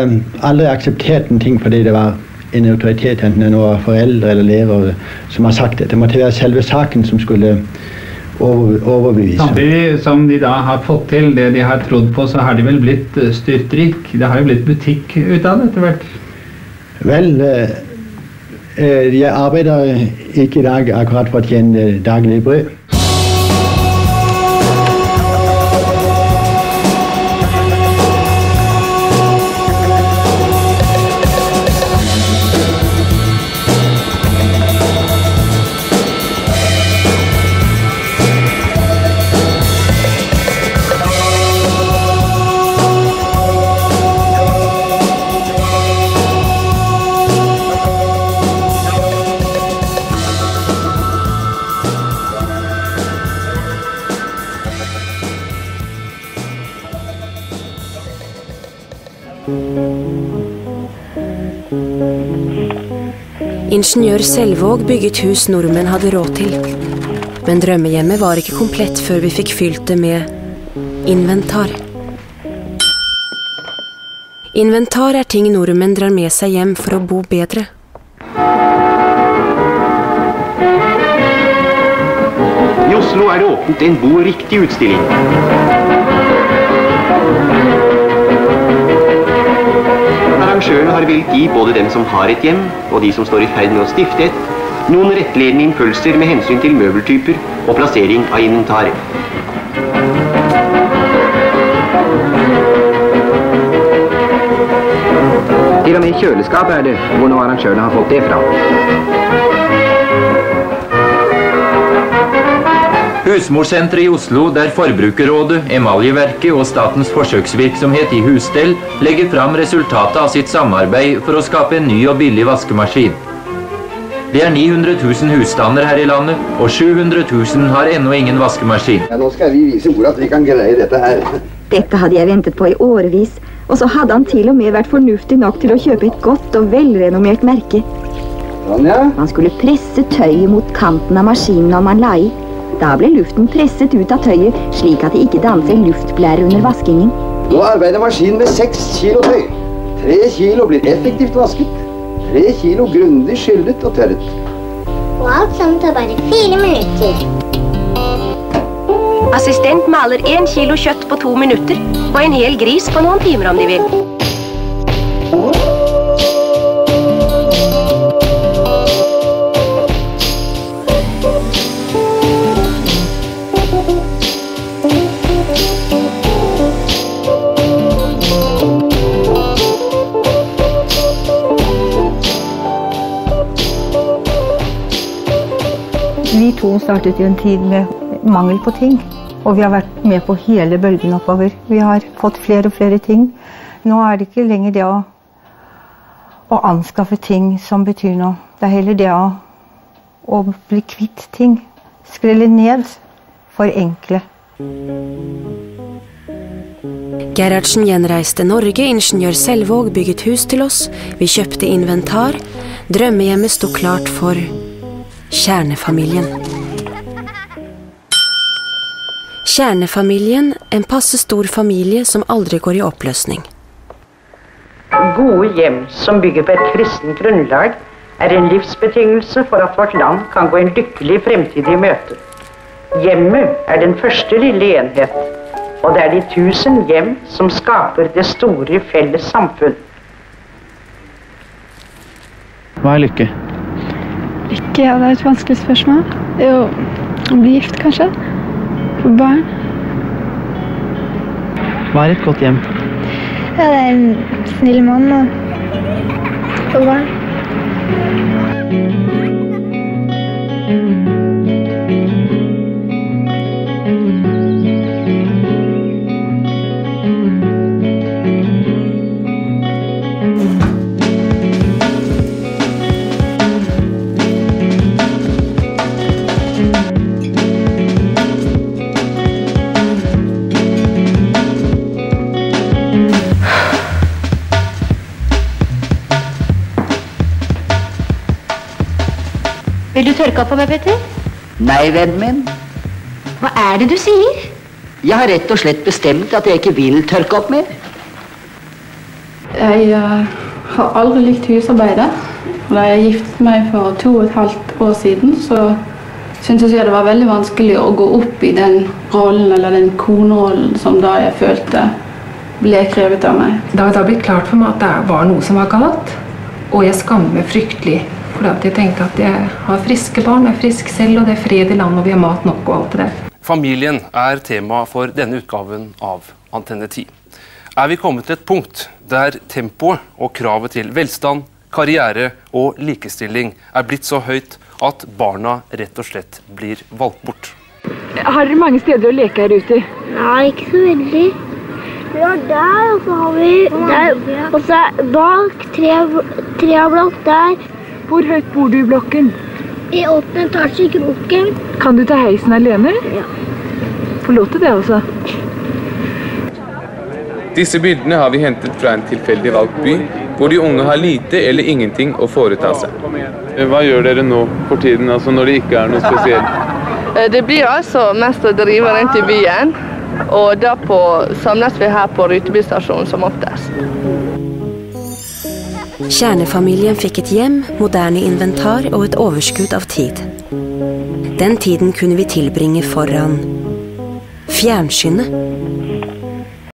aldri akseptert en ting fordi det var en autoritet, enten det var foreldre eller lærere, som har sagt det. Det måtte være selve saken som skulle over, overbevise. Samtidig som de da har fått til det de har trodd på, så har de vel blitt eh, styrtrik. Det har jo blitt butikk ut av det etter hvert. Vel, eh, eh, jeg arbeider ikke i dag akkurat for å tjene daglig brød. Ingeniør Selvåg bygget hus nordmenn hadde råd til. Men drømmehjemmet var ikke komplett før vi fikk fylt det med inventar. Inventar er ting nordmenn drar med seg hjem for å bo bedre. I Oslo er det åpnet en Bo riktig-utstilling. Arrangørene har villet gi både dem som har et hjem, og de som står i ferd med å stifte et, noen rettledende impulser med hensyn til møbeltyper og plassering av inventaret. Til og med kjøleskap er det, hvor nå arrangørene har fått det fra. Husmorsenteret i Oslo, der Forbrukerrådet, Emaljeverket og Statens forsøksvirksomhet i husstell legger fram resultatet av sitt samarbeid for å skape en ny og billig vaskemaskin. Det er 900 000 husstander her i landet, og 700 000 har ennå ingen vaskemaskin. Ja, nå skal vi vise ordet at vi kan greie dette her. Dette hadde jeg ventet på i årevis, og så hadde han til og med vært fornuftig nok til å kjøpe et godt og velrenommert merke. Sånn, ja. Man skulle presse tøyet mot kanten av maskinen når man la i. Da ble luften presset ut av tøyet, slik at det ikke danser luftblære under vaskingen. Nå arbeider maskinen med seks kilo tøy. Tre kilo blir effektivt vasket. Tre kilo grundig skyllet og tørret. Og alt sammen tar bare fire minutter. Assistent maler én kilo kjøtt på to minutter, og en hel gris på noen timer om de vil. Vi startet i en tid med mangel på ting. Og vi har vært med på hele bølgen oppover. Vi har fått flere og flere ting. Nå er det ikke lenger det å, å anskaffe ting som betyr noe. Det er heller det å, å bli kvitt ting. Skrelle ned. Forenkle. Gerhardsen gjenreiste Norge, ingeniør Selvåg bygget hus til oss, vi kjøpte inventar, drømmehjemmet sto klart for kjernefamilien. Kjernefamilien, en passe stor familie som aldri går i oppløsning. Gode hjem som bygger på et kristent grunnlag, er en livsbetingelse for at vårt land kan gå en lykkelig fremtid i møte. Hjemmet er den første lille enhet, og det er de tusen hjem som skaper det store felles samfunn. Hva er lykke? Ikke, ja, det er et vanskelig spørsmål. Jo, å bli gift, kanskje. Få barn. Hva er et godt hjem? Ja, det er en snill mann og få barn. Vil du tørke opp for meg, Petter? Nei, vennen min. Hva er det du sier? Jeg har rett og slett bestemt at jeg ikke vil tørke opp mer. Jeg uh, har aldri likt husarbeidet. Da jeg giftet meg for to og et halvt år siden, så syntes jeg det var veldig vanskelig å gå opp i den rollen, eller den konerollen som da jeg følte ble krevet av meg. Da har det blitt klart for meg at det var noe som var galt, og jeg skammer meg fryktelig. For jeg tenkte at jeg har friske barn, jeg er frisk selv, og det er fred i landet, og vi har mat nok og alt det der. Familien er tema for denne utgaven av Antenne 10. Er vi kommet til et punkt der tempoet og kravet til velstand, karriere og likestilling er blitt så høyt at barna rett og slett blir valgt bort? Har dere mange steder å leke her ute? Nei, ikke så veldig. Vi har der, og så har vi der. Og så bak tre, tre blokk der. Hvor høyt bor du i blokken? I åttende etasje i kroken. Kan du ta heisen alene? Ja. Få lov til det, altså. Disse bildene har vi hentet fra en tilfeldig valgt by, hvor de unge har lite eller ingenting å foreta seg. Hva gjør dere nå for tiden, altså når det ikke er noe spesielt? Det blir altså mest å drive rundt i byen, og da på, samles vi her på Rutebystasjonen som oftest. Kjernefamilien fikk et hjem, moderne inventar og et overskudd av tid. Den tiden kunne vi tilbringe foran fjernsynet.